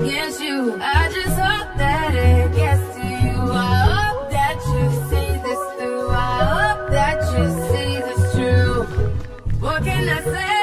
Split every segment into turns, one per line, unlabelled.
against you. I just hope that it gets to you. I hope that you see this through. I hope that you see this true. What can I say?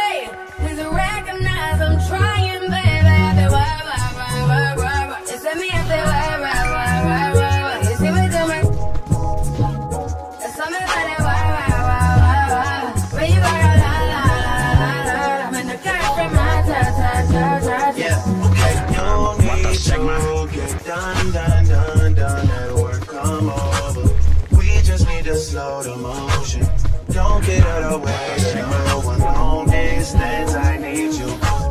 Slow the motion. Don't get out of the way, no one long distance, I need you.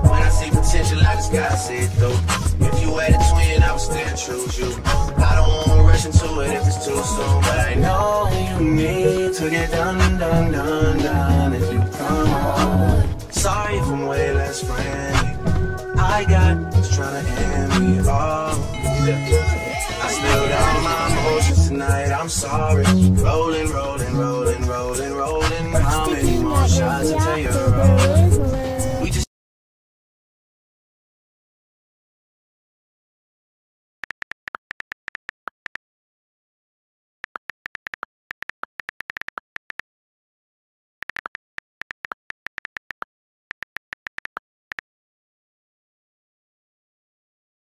When I see potential, I just gotta see through. If you had a twin, I would still choose you. I don't wanna rush into it if it's too soon, but I know you need to get done, done, done, done. If you come on, sorry if I'm way less friendly. I got just trying to end me off.
I
emotions tonight, I'm sorry. Rolling, rolling, rolling, rolling, rolling. How many more shots until you're rolling?